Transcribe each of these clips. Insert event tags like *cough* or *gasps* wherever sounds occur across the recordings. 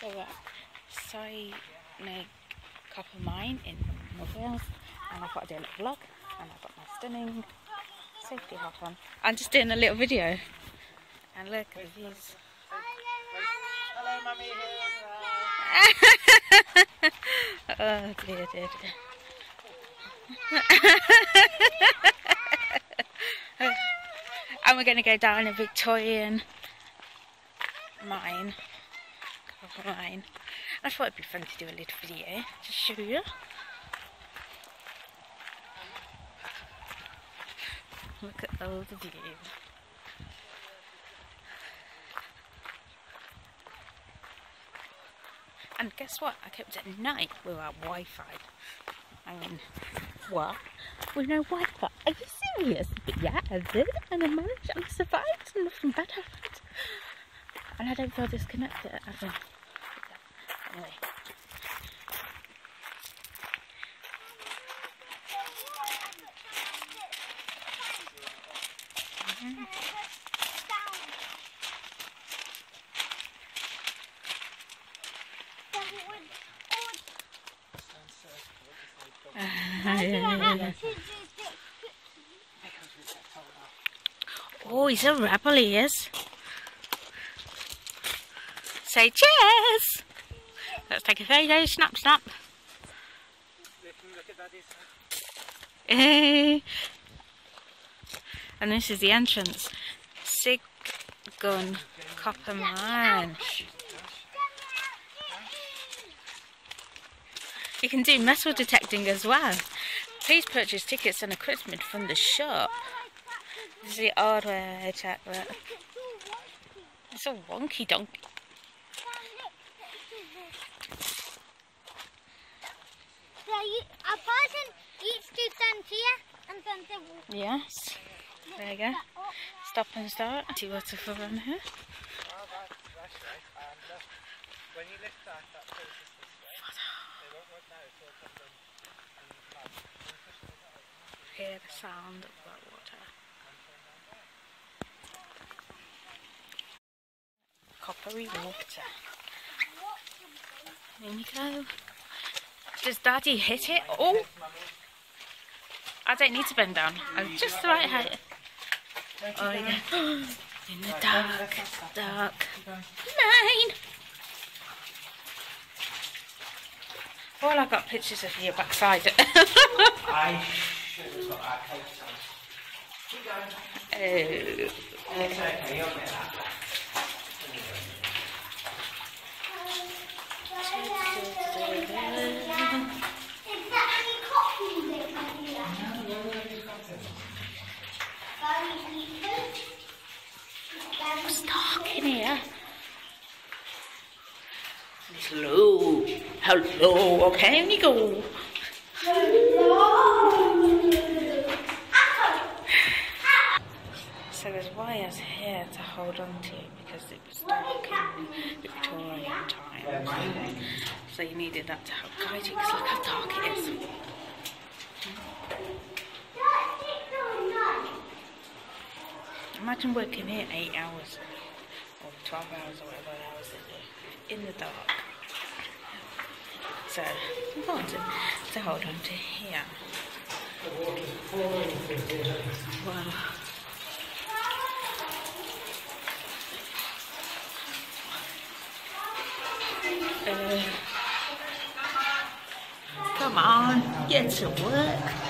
So we're at Sygun Copper Mine in North Wales and I thought I'd do a little vlog and I've got my stunning safety hat on. I'm just doing a little video and look at these. Hello, mummy oh dear, dear, dear. *laughs* and we're going to go down a Victorian mine, I thought it'd be fun to do a little video to show you. Look at all the view. And guess what? I kept it at night without Wi-Fi. I mean, what? With no Wi-Fi? Are you serious? But yeah, I did, and I managed, and I survived, and nothing bad happened. And I don't feel disconnected. I *laughs* Oh, he's a rapper, he is. Say cheers! Let's take a photo, snap, snap. *laughs* And this is the entrance. Sig Gun Copper Mine. You can do metal detecting as well. Please purchase tickets and equipment from the shop. This is the hardware chocolate. It's a wonky donkey. A person eats here and then they walk Yes. There you go. Stop and start. See what's for on here. When you lift that, that this way. They won't work now, so it'll Hear the sound of that water. Coppery water. There you go. Does Daddy hit it? Oh! I don't need to bend down. I'm just the right height. Oh, yeah. *gasps* In the dark, dark mine. Well, I've got pictures of your backside. *laughs* I should have got on. Keep going. oh. It's okay, you'll get that. Is there any coffee in here? It's dark in here. Hello. Hello. Okay, you go. So there's wires here to hold on to because it was dark in Victorian times. So you needed that to help guide you because look how dark it is. Imagine working here eight hours or 12 hours or whatever hours they do in the dark. So important to, to hold on to here. Wow. Uh, come on, get to work.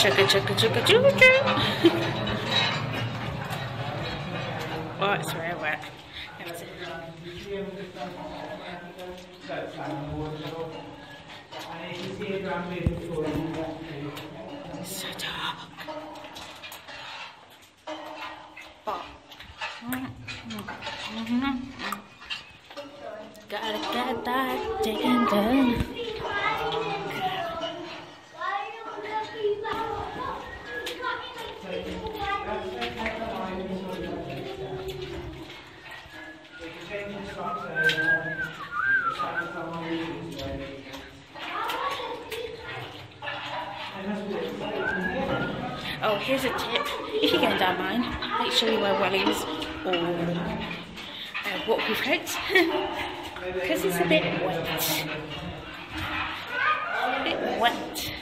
Chugga chugga chugga chugga chugga. oh, it's very wet. You have Oh, here's a tip. If you're going down mine, make sure you wear wellies or uh, waterproof coats. *laughs* Because it's a bit wet. A bit wet.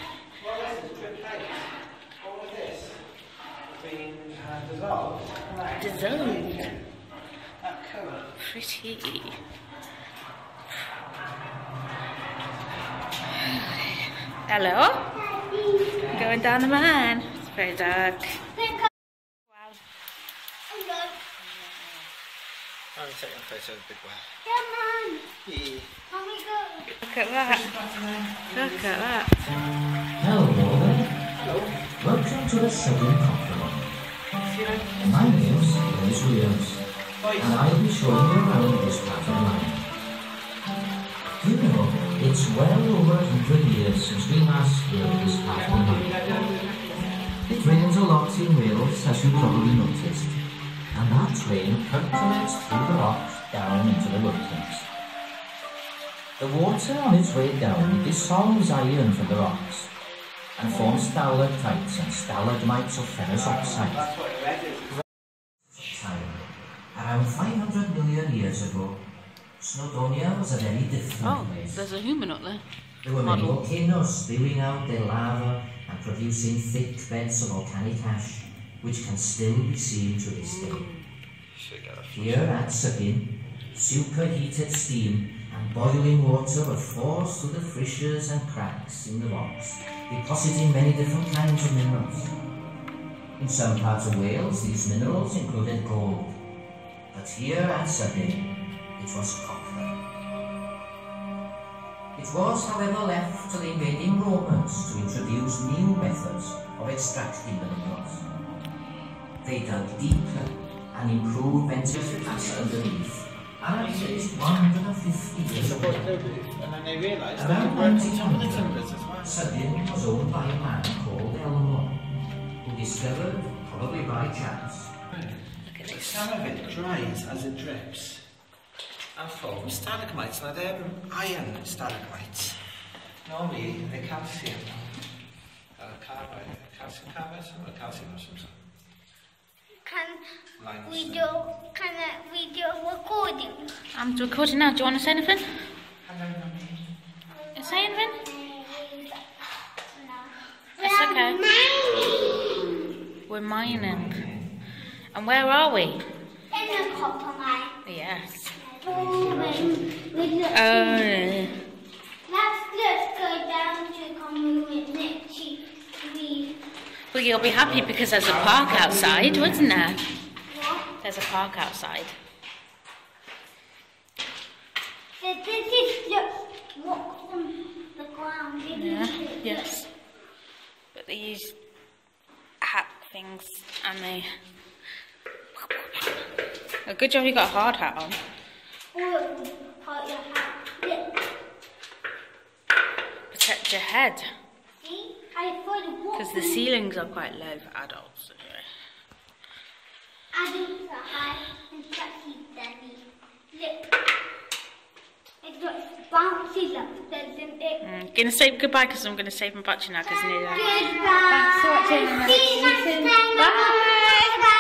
Dissolved. Pretty. Hello? Going down the mine. It's very dark. Wow. I'm taking a photo of the big whale. Come on. Yeah. Can? Look at that. Look at that. Hello there. Welcome to the Southern Confidant. My name's Dennis Williams, and I'll be showing you around this part of the mine. You know, it's well over a hundred years since we last built this part of the mine. It rains a lot in Wales, as you probably noticed, and that rain percolates through the rocks down into the workings. The water on its way down dissolves iron from the rocks and forms stalactites and stalagmites of ferrous oxide. That's what red is. Time. Around 500 million years ago, Snowdonia was a very different Oh, place. there's a human up there. There were many volcanoes spewing out their lava and producing thick beds of volcanic ash, which can still be seen to this day. Here at Sygun, superheated steam and boiling water were forced through the fissures and cracks in the rocks, depositing many different kinds of minerals. In some parts of Wales, these minerals included gold, but here at Sygun, it was copper. It was, however, left to the invading Romans to introduce new methods of extracting the minerals. They dug deeper and improved ventilation past underneath, and at least 150 years ago. and then they realised they Around could work on top of the 1900, timbers as well. Sygun was owned by a man called Elmore, who discovered, probably by chance. Some of it dries as it drips and forms stalagmites. Now they're iron stalagmites. Normally they're calcium. Uh, carbide, calcium carbide, or calcium or something. Can Limestone. we do? Can I video recording? I'm recording now. Do you want to say anything? Say anything? It's okay. We're mining. And where are we? In the copper mine. Yes. Oh. Oh. Let's just go down to Commonwealth next to we Well, you'll be happy because there's a park outside, wasn't there? what? There's a park outside. So this is just what's on the ground, Yeah. it? Yes. But they use hat things and they. A good job you got a hard hat on. Protect your head. Because the ceilings are quite low for adults. Anyway. Adults are high and sexy daddy. Look. It looks bouncy doesn't it? Mm, gonna say goodbye because I'm gonna save my battery now because near. Goodbye. Thanks for watching. See you next Bye. time. Bye. We're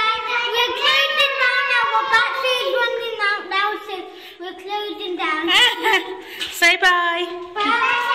*laughs* Say bye. Bye.